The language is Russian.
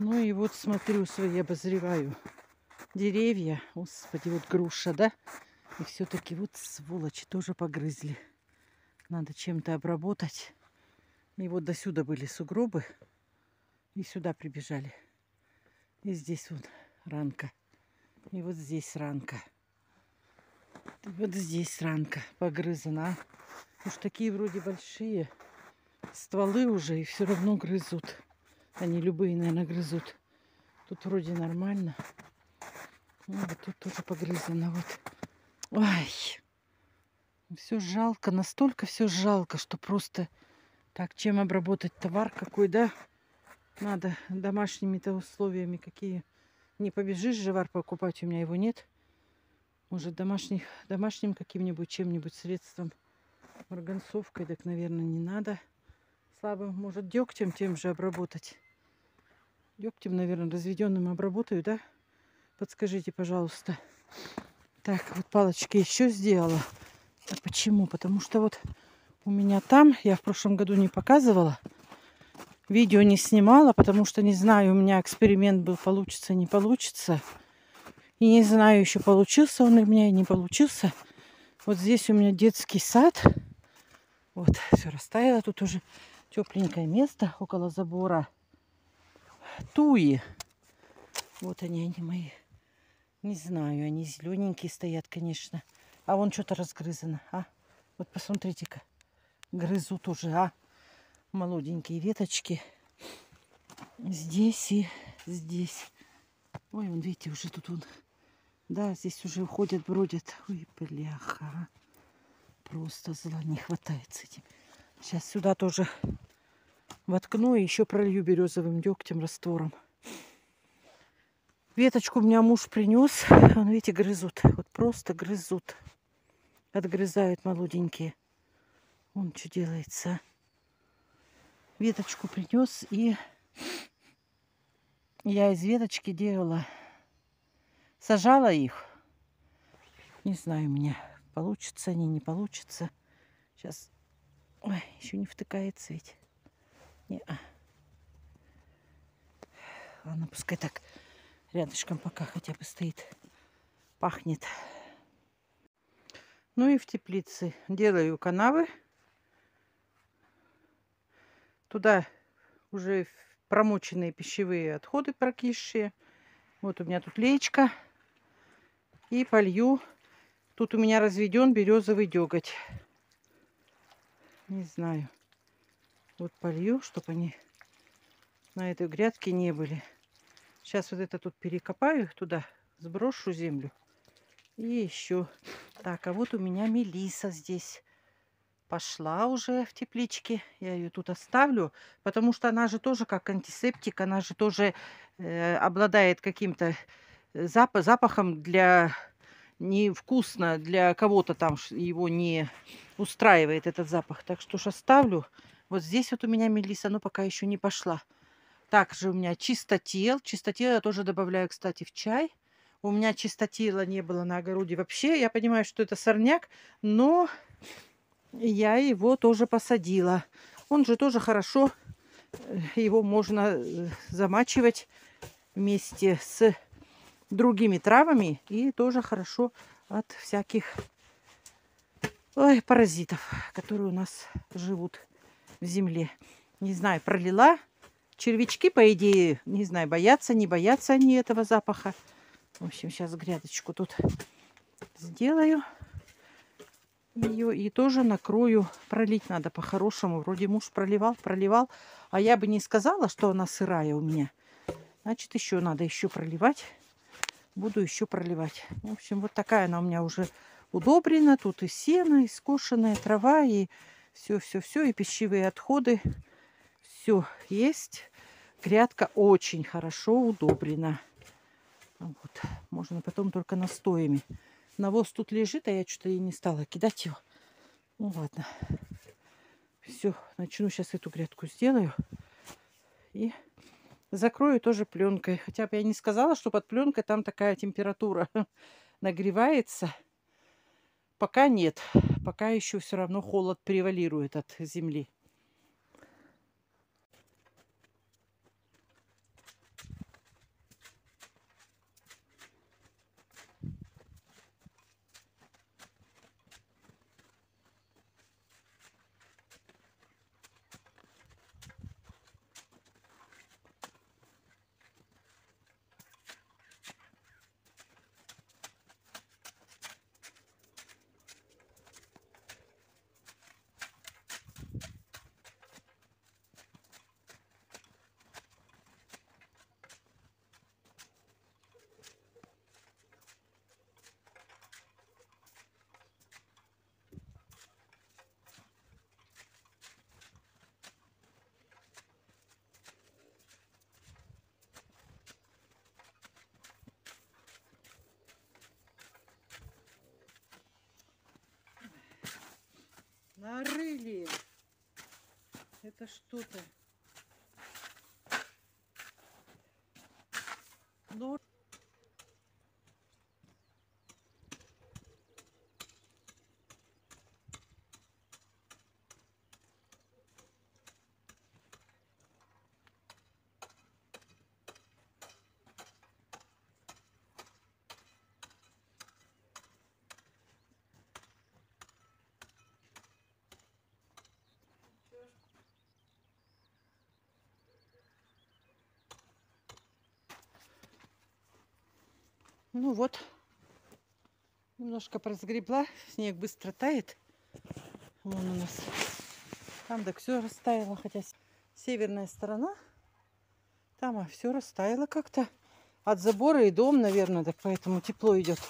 Ну и вот смотрю свои, обозреваю деревья. Господи, вот груша, да? И все-таки вот сволочи тоже погрызли. Надо чем-то обработать. И вот до сюда были сугробы. И сюда прибежали. И здесь вот ранка. И вот здесь ранка. И вот здесь ранка погрызана. Уж такие вроде большие стволы уже и все равно грызут. Они любые, наверное, грызут. Тут вроде нормально. Ну, вот тут тоже погрызано. Вот. Ой. Все жалко. Настолько все жалко, что просто... Так, чем обработать товар какой, да? Надо домашними-то условиями какие. Не побежишь же вар покупать, у меня его нет. Может, домашних, домашним каким-нибудь, чем-нибудь средством. Марганцовкой, так, наверное, не надо. Слабым, может, дегтем тем же обработать. Дегтем, наверное, разведенным обработаю, да? Подскажите, пожалуйста. Так, вот палочки еще сделала. А почему? Потому что вот у меня там, я в прошлом году не показывала, видео не снимала, потому что не знаю, у меня эксперимент был, получится, не получится. И не знаю, еще получился он у меня и не получился. Вот здесь у меня детский сад. Вот, все растаяло. Тут уже тепленькое место около забора туи. Вот они, они мои. Не знаю, они зелененькие стоят, конечно. А вон что-то разгрызано, а? Вот посмотрите-ка. Грызут уже, а? Молоденькие веточки. Здесь и здесь. Ой, вон, видите, уже тут вон. Да, здесь уже уходят, бродят. Ой, бляха. А. Просто зла не хватает с этим. Сейчас сюда тоже воткну и еще пролью березовым дегтем раствором. Веточку у меня муж принес. Вон, видите, грызут. Вот просто грызут. Отгрызают молоденькие. Вон что делается. Веточку принес и я из веточки делала. Сажала их. Не знаю у меня, получится они, не получится. Сейчас. Ой, еще не втыкается ведь. Не -а. Ладно, пускай так рядышком пока хотя бы стоит. Пахнет. Ну и в теплице делаю канавы. Туда уже промоченные пищевые отходы прокисшие. Вот у меня тут лечка. И полью. Тут у меня разведен березовый деготь. Не знаю. Вот полью, чтобы они на этой грядке не были. Сейчас вот это тут перекопаю туда, сброшу землю. И еще. Так, а вот у меня мелиса здесь пошла уже в тепличке. Я ее тут оставлю, потому что она же тоже как антисептик, она же тоже э, обладает каким-то э, зап запахом для невкусно, для кого-то там его не устраивает этот запах. Так что ж оставлю. Вот здесь вот у меня мелиса, но пока еще не пошла. Также у меня чистотел. Чистотел я тоже добавляю, кстати, в чай. У меня чистотела не было на огороде вообще. Я понимаю, что это сорняк, но я его тоже посадила. Он же тоже хорошо, э, его можно э, замачивать вместе с другими травами и тоже хорошо от всяких ой, паразитов, которые у нас живут в земле. Не знаю, пролила. Червячки, по идее, не знаю, боятся, не боятся они этого запаха. В общем, сейчас грядочку тут сделаю ее и тоже накрою. Пролить надо по-хорошему. Вроде муж проливал, проливал. А я бы не сказала, что она сырая у меня. Значит, еще надо еще проливать. Буду еще проливать. В общем, вот такая она у меня уже удобрена. Тут и сено, и скошенная трава, и все-все-все, и пищевые отходы. Все есть. Грядка очень хорошо удобрена. Вот. Можно потом только настоями. Навоз тут лежит, а я что-то и не стала кидать его. Ну ладно. Все, начну сейчас эту грядку сделаю. И закрою тоже пленкой. Хотя бы я не сказала, что под пленкой там такая температура нагревается. Пока нет. Пока еще все равно холод превалирует от земли. Нарыли. Это что-то. Но... Ну вот, немножко разгребла, снег быстро тает. Вон у нас. Там так все растаяло, хотя северная сторона, там все растаяло как-то. От забора и дом, наверное, так поэтому тепло идет.